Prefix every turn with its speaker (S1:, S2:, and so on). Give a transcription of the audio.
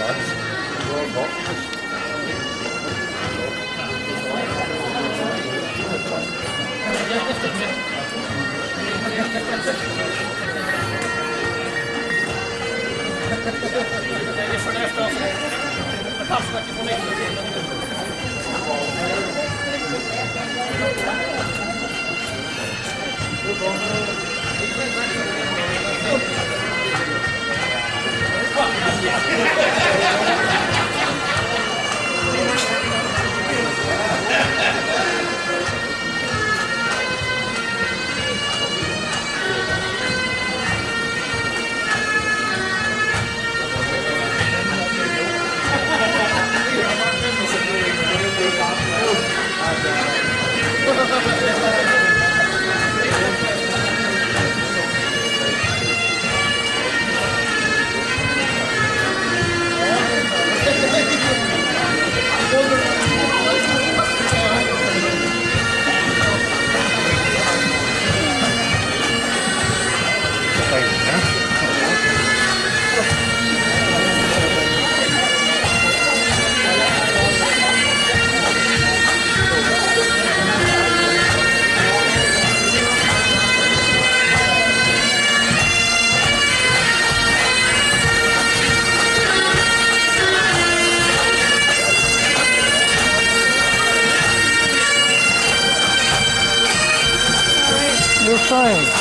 S1: Det är för det efter avsnittet. Jag passar inte på mig. You're fine.